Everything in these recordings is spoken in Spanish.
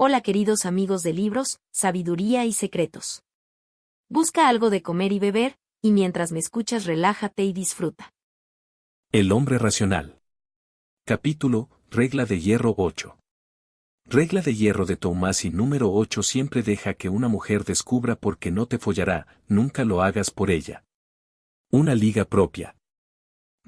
Hola queridos amigos de libros, sabiduría y secretos. Busca algo de comer y beber, y mientras me escuchas relájate y disfruta. El hombre racional. Capítulo, Regla de Hierro 8. Regla de Hierro de Tomasi número 8 siempre deja que una mujer descubra por qué no te follará, nunca lo hagas por ella. Una liga propia.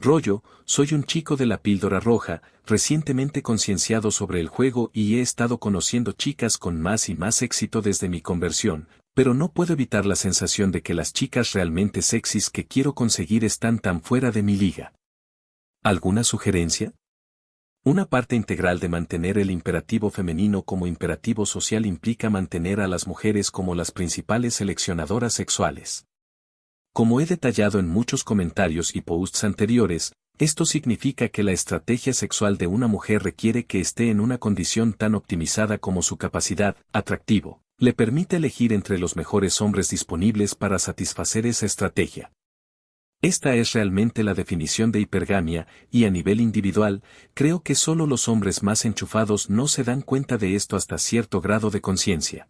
Rollo, soy un chico de la píldora roja, recientemente concienciado sobre el juego y he estado conociendo chicas con más y más éxito desde mi conversión, pero no puedo evitar la sensación de que las chicas realmente sexys que quiero conseguir están tan fuera de mi liga. ¿Alguna sugerencia? Una parte integral de mantener el imperativo femenino como imperativo social implica mantener a las mujeres como las principales seleccionadoras sexuales. Como he detallado en muchos comentarios y posts anteriores, esto significa que la estrategia sexual de una mujer requiere que esté en una condición tan optimizada como su capacidad, atractivo, le permite elegir entre los mejores hombres disponibles para satisfacer esa estrategia. Esta es realmente la definición de hipergamia, y a nivel individual, creo que solo los hombres más enchufados no se dan cuenta de esto hasta cierto grado de conciencia.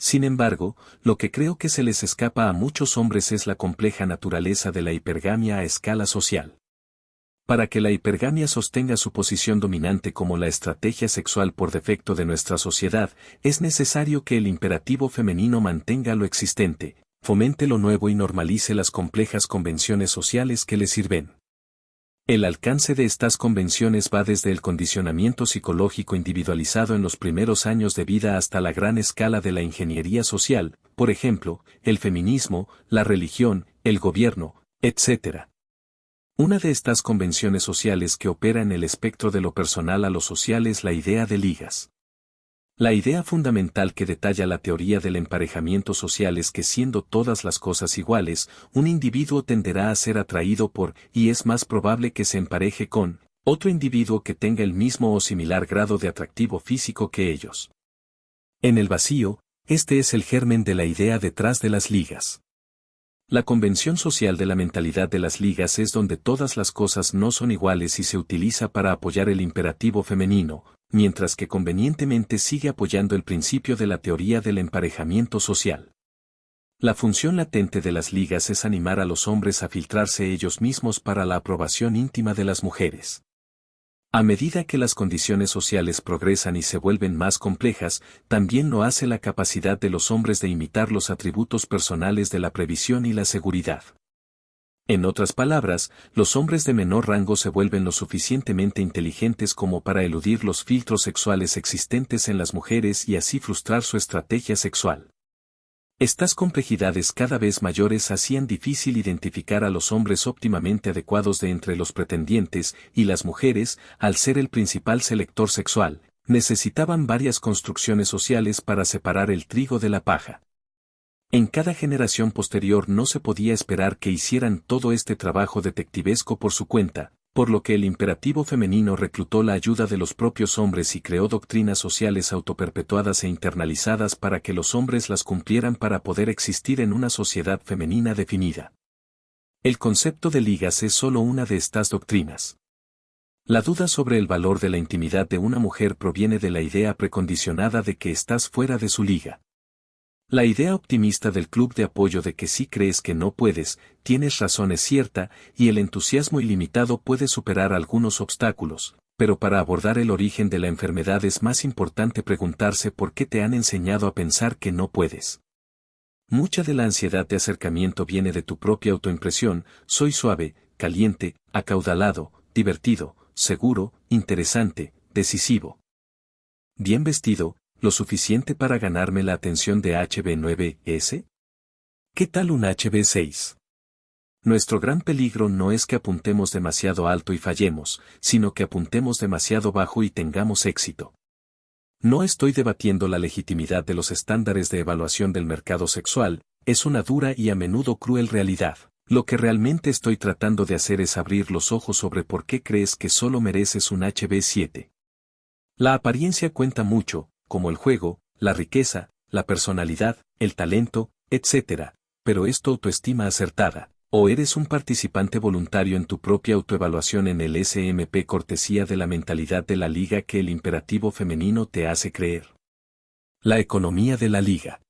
Sin embargo, lo que creo que se les escapa a muchos hombres es la compleja naturaleza de la hipergamia a escala social. Para que la hipergamia sostenga su posición dominante como la estrategia sexual por defecto de nuestra sociedad, es necesario que el imperativo femenino mantenga lo existente, fomente lo nuevo y normalice las complejas convenciones sociales que le sirven. El alcance de estas convenciones va desde el condicionamiento psicológico individualizado en los primeros años de vida hasta la gran escala de la ingeniería social, por ejemplo, el feminismo, la religión, el gobierno, etc. Una de estas convenciones sociales que opera en el espectro de lo personal a lo social es la idea de ligas. La idea fundamental que detalla la teoría del emparejamiento social es que siendo todas las cosas iguales, un individuo tenderá a ser atraído por, y es más probable que se empareje con, otro individuo que tenga el mismo o similar grado de atractivo físico que ellos. En el vacío, este es el germen de la idea detrás de las ligas. La convención social de la mentalidad de las ligas es donde todas las cosas no son iguales y se utiliza para apoyar el imperativo femenino, mientras que convenientemente sigue apoyando el principio de la teoría del emparejamiento social. La función latente de las ligas es animar a los hombres a filtrarse ellos mismos para la aprobación íntima de las mujeres. A medida que las condiciones sociales progresan y se vuelven más complejas, también lo hace la capacidad de los hombres de imitar los atributos personales de la previsión y la seguridad. En otras palabras, los hombres de menor rango se vuelven lo suficientemente inteligentes como para eludir los filtros sexuales existentes en las mujeres y así frustrar su estrategia sexual. Estas complejidades cada vez mayores hacían difícil identificar a los hombres óptimamente adecuados de entre los pretendientes, y las mujeres, al ser el principal selector sexual, necesitaban varias construcciones sociales para separar el trigo de la paja. En cada generación posterior no se podía esperar que hicieran todo este trabajo detectivesco por su cuenta, por lo que el imperativo femenino reclutó la ayuda de los propios hombres y creó doctrinas sociales autoperpetuadas e internalizadas para que los hombres las cumplieran para poder existir en una sociedad femenina definida. El concepto de ligas es solo una de estas doctrinas. La duda sobre el valor de la intimidad de una mujer proviene de la idea precondicionada de que estás fuera de su liga. La idea optimista del club de apoyo de que si crees que no puedes, tienes razón es cierta, y el entusiasmo ilimitado puede superar algunos obstáculos, pero para abordar el origen de la enfermedad es más importante preguntarse por qué te han enseñado a pensar que no puedes. Mucha de la ansiedad de acercamiento viene de tu propia autoimpresión, soy suave, caliente, acaudalado, divertido, seguro, interesante, decisivo. Bien vestido, lo suficiente para ganarme la atención de HB9S? ¿Qué tal un HB6? Nuestro gran peligro no es que apuntemos demasiado alto y fallemos, sino que apuntemos demasiado bajo y tengamos éxito. No estoy debatiendo la legitimidad de los estándares de evaluación del mercado sexual, es una dura y a menudo cruel realidad. Lo que realmente estoy tratando de hacer es abrir los ojos sobre por qué crees que solo mereces un HB7. La apariencia cuenta mucho, como el juego, la riqueza, la personalidad, el talento, etc. Pero es tu autoestima acertada, o eres un participante voluntario en tu propia autoevaluación en el SMP cortesía de la mentalidad de la liga que el imperativo femenino te hace creer. La economía de la liga.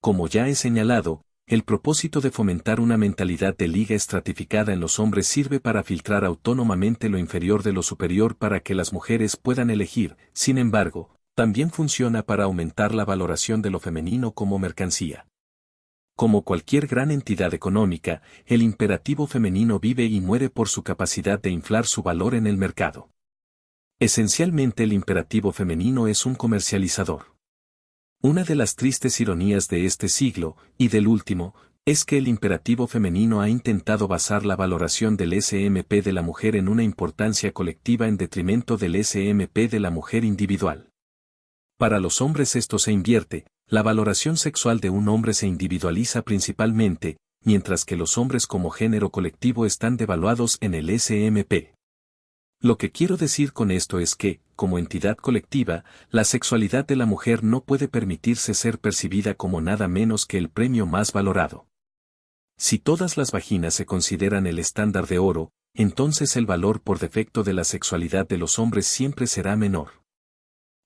Como ya he señalado, el propósito de fomentar una mentalidad de liga estratificada en los hombres sirve para filtrar autónomamente lo inferior de lo superior para que las mujeres puedan elegir, sin embargo, también funciona para aumentar la valoración de lo femenino como mercancía. Como cualquier gran entidad económica, el imperativo femenino vive y muere por su capacidad de inflar su valor en el mercado. Esencialmente el imperativo femenino es un comercializador. Una de las tristes ironías de este siglo, y del último, es que el imperativo femenino ha intentado basar la valoración del SMP de la mujer en una importancia colectiva en detrimento del SMP de la mujer individual. Para los hombres esto se invierte, la valoración sexual de un hombre se individualiza principalmente, mientras que los hombres como género colectivo están devaluados en el SMP. Lo que quiero decir con esto es que, como entidad colectiva, la sexualidad de la mujer no puede permitirse ser percibida como nada menos que el premio más valorado. Si todas las vaginas se consideran el estándar de oro, entonces el valor por defecto de la sexualidad de los hombres siempre será menor.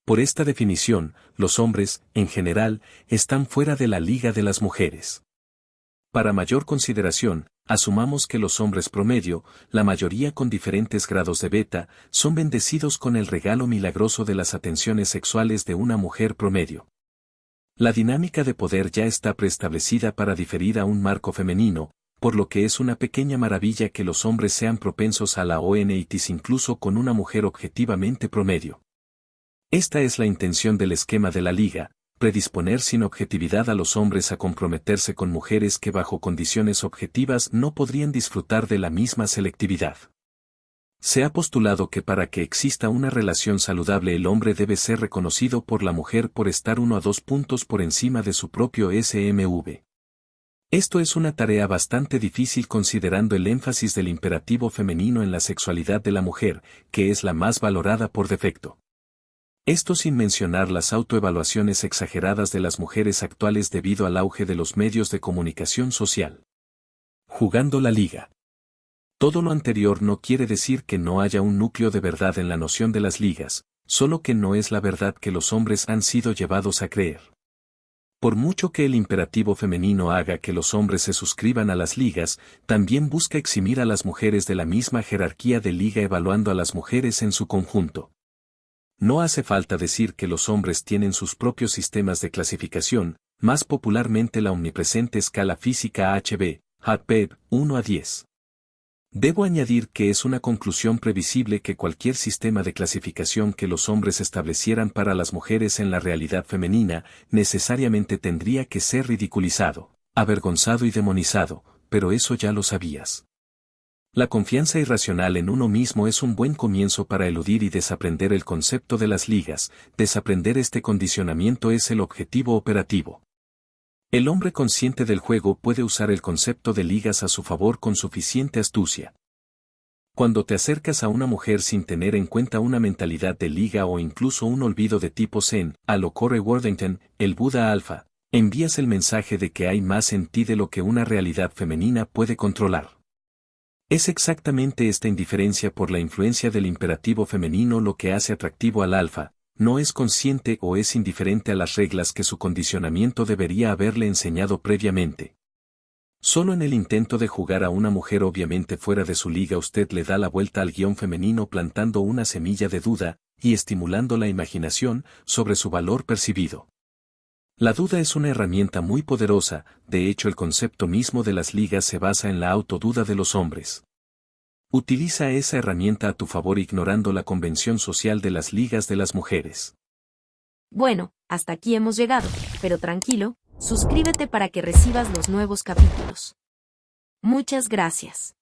Por esta definición, los hombres, en general, están fuera de la liga de las mujeres. Para mayor consideración, asumamos que los hombres promedio, la mayoría con diferentes grados de beta, son bendecidos con el regalo milagroso de las atenciones sexuales de una mujer promedio. La dinámica de poder ya está preestablecida para diferir a un marco femenino, por lo que es una pequeña maravilla que los hombres sean propensos a la ONITIS incluso con una mujer objetivamente promedio. Esta es la intención del esquema de la liga, predisponer sin objetividad a los hombres a comprometerse con mujeres que bajo condiciones objetivas no podrían disfrutar de la misma selectividad. Se ha postulado que para que exista una relación saludable el hombre debe ser reconocido por la mujer por estar uno a dos puntos por encima de su propio SMV. Esto es una tarea bastante difícil considerando el énfasis del imperativo femenino en la sexualidad de la mujer, que es la más valorada por defecto. Esto sin mencionar las autoevaluaciones exageradas de las mujeres actuales debido al auge de los medios de comunicación social. Jugando la liga. Todo lo anterior no quiere decir que no haya un núcleo de verdad en la noción de las ligas, solo que no es la verdad que los hombres han sido llevados a creer. Por mucho que el imperativo femenino haga que los hombres se suscriban a las ligas, también busca eximir a las mujeres de la misma jerarquía de liga evaluando a las mujeres en su conjunto. No hace falta decir que los hombres tienen sus propios sistemas de clasificación, más popularmente la omnipresente escala física HB, HATPEB, 1 a 10. Debo añadir que es una conclusión previsible que cualquier sistema de clasificación que los hombres establecieran para las mujeres en la realidad femenina necesariamente tendría que ser ridiculizado, avergonzado y demonizado, pero eso ya lo sabías. La confianza irracional en uno mismo es un buen comienzo para eludir y desaprender el concepto de las ligas, desaprender este condicionamiento es el objetivo operativo. El hombre consciente del juego puede usar el concepto de ligas a su favor con suficiente astucia. Cuando te acercas a una mujer sin tener en cuenta una mentalidad de liga o incluso un olvido de tipo Zen, a lo Corey Worthington, el Buda Alfa, envías el mensaje de que hay más en ti de lo que una realidad femenina puede controlar. Es exactamente esta indiferencia por la influencia del imperativo femenino lo que hace atractivo al alfa, no es consciente o es indiferente a las reglas que su condicionamiento debería haberle enseñado previamente. Solo en el intento de jugar a una mujer obviamente fuera de su liga usted le da la vuelta al guion femenino plantando una semilla de duda, y estimulando la imaginación sobre su valor percibido. La duda es una herramienta muy poderosa, de hecho el concepto mismo de las ligas se basa en la autoduda de los hombres. Utiliza esa herramienta a tu favor ignorando la convención social de las ligas de las mujeres. Bueno, hasta aquí hemos llegado, pero tranquilo, suscríbete para que recibas los nuevos capítulos. Muchas gracias.